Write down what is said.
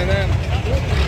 Aleykümselam.